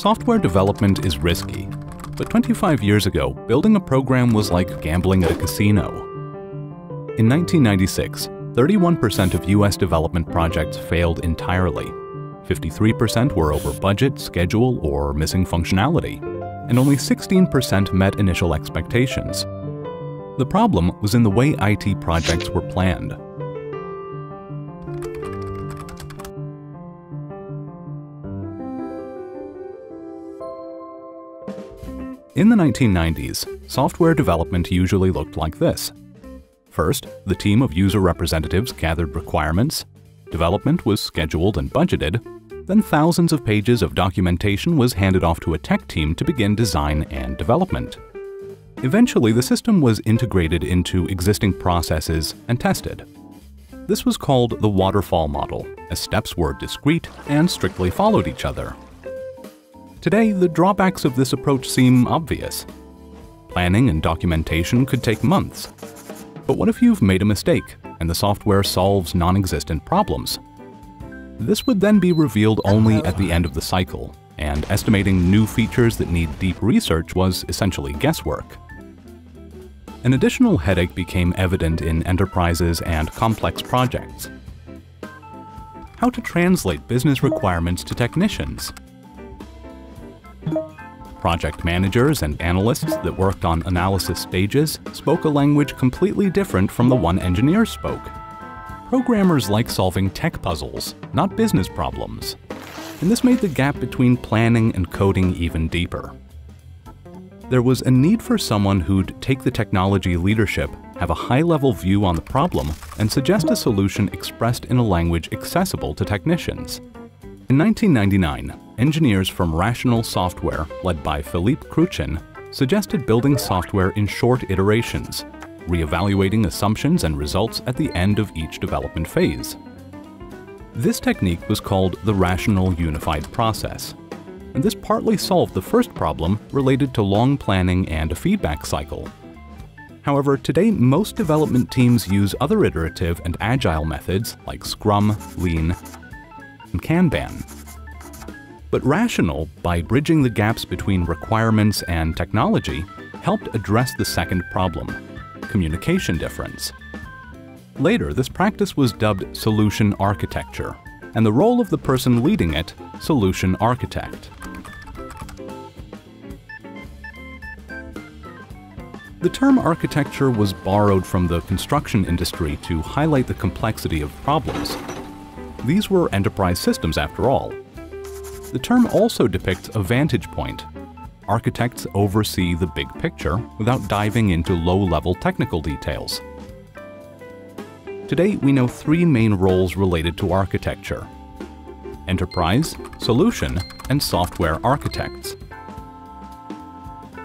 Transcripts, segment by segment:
Software development is risky, but 25 years ago, building a program was like gambling at a casino. In 1996, 31% of US development projects failed entirely. 53% were over budget, schedule, or missing functionality, and only 16% met initial expectations. The problem was in the way IT projects were planned. In the 1990s, software development usually looked like this. First, the team of user representatives gathered requirements, development was scheduled and budgeted, then thousands of pages of documentation was handed off to a tech team to begin design and development. Eventually, the system was integrated into existing processes and tested. This was called the waterfall model, as steps were discrete and strictly followed each other. Today, the drawbacks of this approach seem obvious. Planning and documentation could take months. But what if you've made a mistake and the software solves non-existent problems? This would then be revealed only at the end of the cycle, and estimating new features that need deep research was essentially guesswork. An additional headache became evident in enterprises and complex projects. How to translate business requirements to technicians? Project managers and analysts that worked on analysis stages spoke a language completely different from the one engineers spoke. Programmers like solving tech puzzles, not business problems. And this made the gap between planning and coding even deeper. There was a need for someone who'd take the technology leadership, have a high-level view on the problem, and suggest a solution expressed in a language accessible to technicians. In 1999, engineers from Rational Software, led by Philippe Kruchten, suggested building software in short iterations, re-evaluating assumptions and results at the end of each development phase. This technique was called the Rational Unified Process, and this partly solved the first problem related to long planning and a feedback cycle. However, today most development teams use other iterative and agile methods like Scrum, Lean, and Kanban. But Rational, by bridging the gaps between requirements and technology, helped address the second problem, communication difference. Later, this practice was dubbed solution architecture, and the role of the person leading it, solution architect. The term architecture was borrowed from the construction industry to highlight the complexity of problems these were enterprise systems after all. The term also depicts a vantage point. Architects oversee the big picture without diving into low-level technical details. Today, we know three main roles related to architecture. Enterprise, Solution, and Software Architects.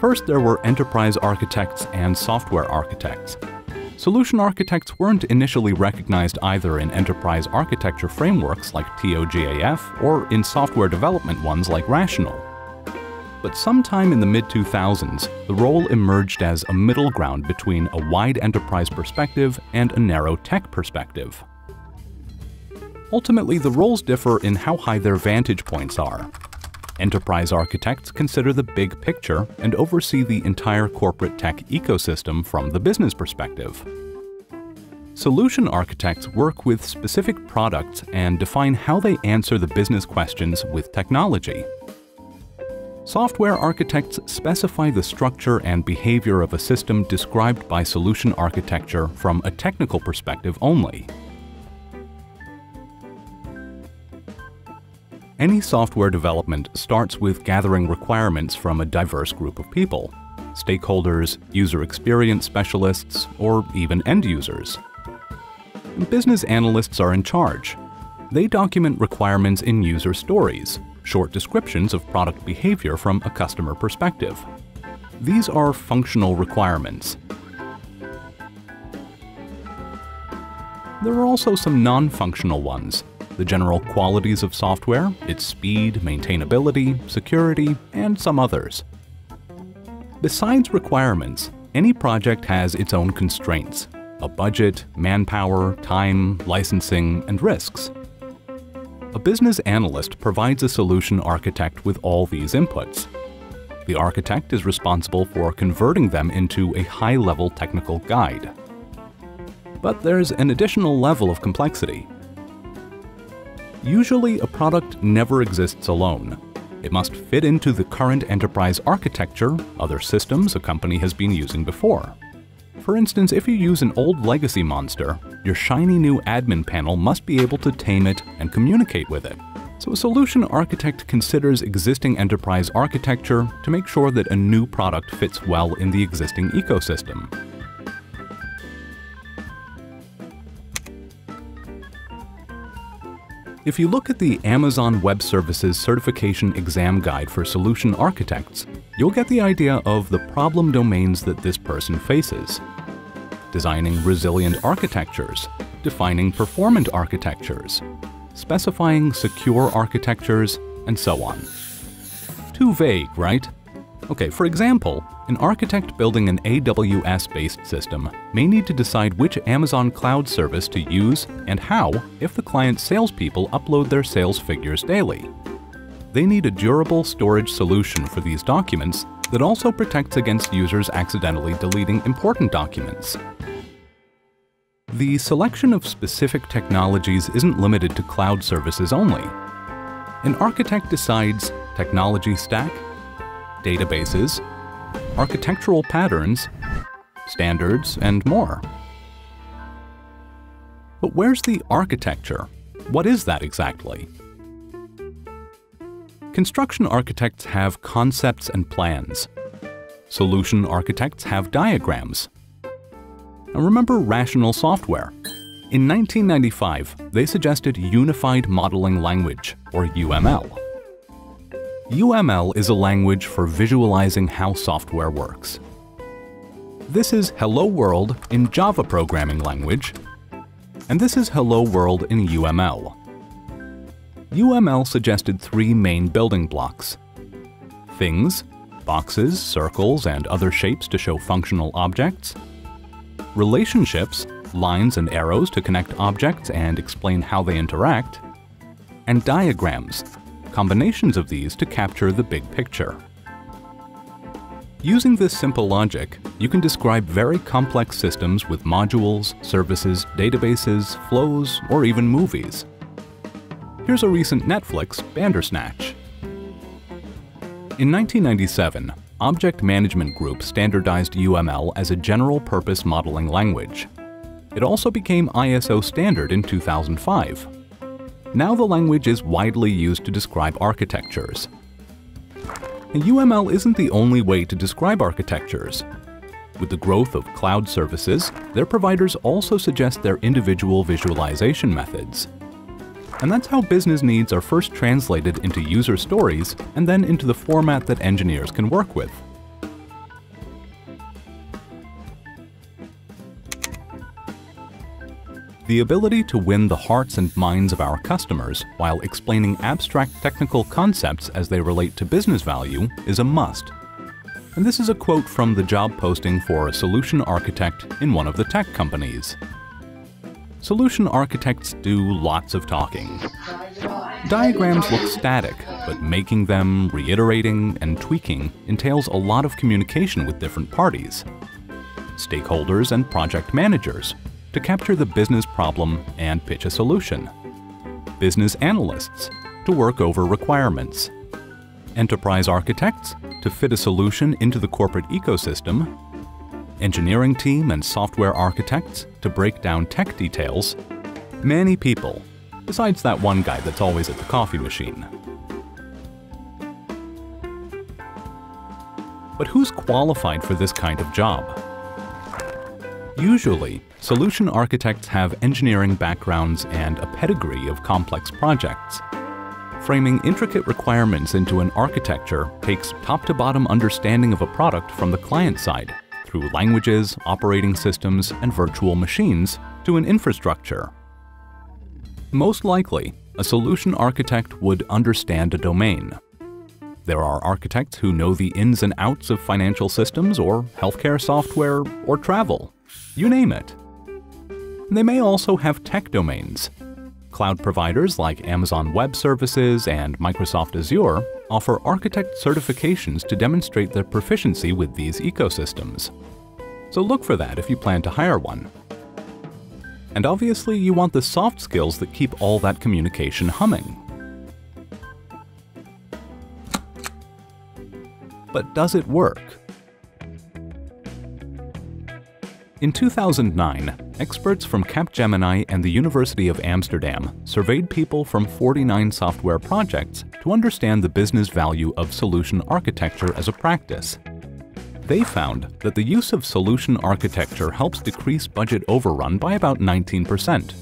First, there were enterprise architects and software architects. Solution architects weren't initially recognized either in enterprise architecture frameworks like TOGAF or in software development ones like Rational. But sometime in the mid-2000s, the role emerged as a middle ground between a wide enterprise perspective and a narrow tech perspective. Ultimately, the roles differ in how high their vantage points are. Enterprise architects consider the big picture and oversee the entire corporate tech ecosystem from the business perspective. Solution architects work with specific products and define how they answer the business questions with technology. Software architects specify the structure and behavior of a system described by solution architecture from a technical perspective only. Any software development starts with gathering requirements from a diverse group of people stakeholders, user experience specialists, or even end users. Business analysts are in charge. They document requirements in user stories, short descriptions of product behavior from a customer perspective. These are functional requirements. There are also some non-functional ones, the general qualities of software, its speed, maintainability, security, and some others. Besides requirements, any project has its own constraints, a budget, manpower, time, licensing, and risks. A business analyst provides a solution architect with all these inputs. The architect is responsible for converting them into a high-level technical guide. But there's an additional level of complexity. Usually, a product never exists alone. It must fit into the current enterprise architecture, other systems a company has been using before. For instance, if you use an old legacy monster, your shiny new admin panel must be able to tame it and communicate with it. So a solution architect considers existing enterprise architecture to make sure that a new product fits well in the existing ecosystem. If you look at the Amazon Web Services Certification Exam Guide for Solution Architects, you'll get the idea of the problem domains that this person faces. Designing resilient architectures, defining performant architectures, specifying secure architectures, and so on. Too vague, right? Okay, for example, an architect building an AWS-based system may need to decide which Amazon cloud service to use and how if the client's salespeople upload their sales figures daily. They need a durable storage solution for these documents that also protects against users accidentally deleting important documents. The selection of specific technologies isn't limited to cloud services only. An architect decides technology stack, databases, architectural patterns, standards, and more. But where's the architecture? What is that exactly? Construction architects have concepts and plans. Solution architects have diagrams. And remember rational software. In 1995, they suggested Unified Modeling Language, or UML. UML is a language for visualizing how software works. This is Hello World in Java programming language, and this is Hello World in UML. UML suggested three main building blocks. Things, boxes, circles, and other shapes to show functional objects. Relationships, lines and arrows to connect objects and explain how they interact. And diagrams, combinations of these to capture the big picture. Using this simple logic, you can describe very complex systems with modules, services, databases, flows, or even movies. Here's a recent Netflix Bandersnatch. In 1997, Object Management Group standardized UML as a general-purpose modeling language. It also became ISO standard in 2005. Now the language is widely used to describe architectures. And UML isn't the only way to describe architectures. With the growth of cloud services, their providers also suggest their individual visualization methods. And that's how business needs are first translated into user stories and then into the format that engineers can work with. The ability to win the hearts and minds of our customers while explaining abstract technical concepts as they relate to business value is a must. And this is a quote from the job posting for a solution architect in one of the tech companies. Solution architects do lots of talking. Diagrams look static, but making them, reiterating, and tweaking entails a lot of communication with different parties. Stakeholders and project managers, to capture the business problem and pitch a solution. Business analysts to work over requirements. Enterprise architects to fit a solution into the corporate ecosystem. Engineering team and software architects to break down tech details. Many people, besides that one guy that's always at the coffee machine. But who's qualified for this kind of job? Usually, solution architects have engineering backgrounds and a pedigree of complex projects. Framing intricate requirements into an architecture takes top-to-bottom understanding of a product from the client side, through languages, operating systems, and virtual machines, to an infrastructure. Most likely, a solution architect would understand a domain. There are architects who know the ins and outs of financial systems or healthcare software or travel. You name it. They may also have tech domains. Cloud providers like Amazon Web Services and Microsoft Azure offer architect certifications to demonstrate their proficiency with these ecosystems. So look for that if you plan to hire one. And obviously, you want the soft skills that keep all that communication humming. But does it work? In 2009, experts from Capgemini and the University of Amsterdam surveyed people from 49 software projects to understand the business value of solution architecture as a practice. They found that the use of solution architecture helps decrease budget overrun by about 19%.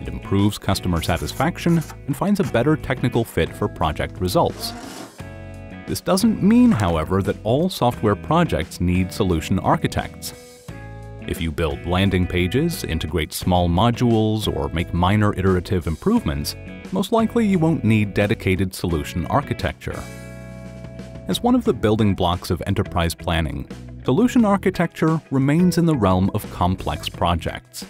It improves customer satisfaction and finds a better technical fit for project results. This doesn't mean, however, that all software projects need solution architects. If you build landing pages, integrate small modules, or make minor iterative improvements, most likely you won't need dedicated solution architecture. As one of the building blocks of enterprise planning, solution architecture remains in the realm of complex projects.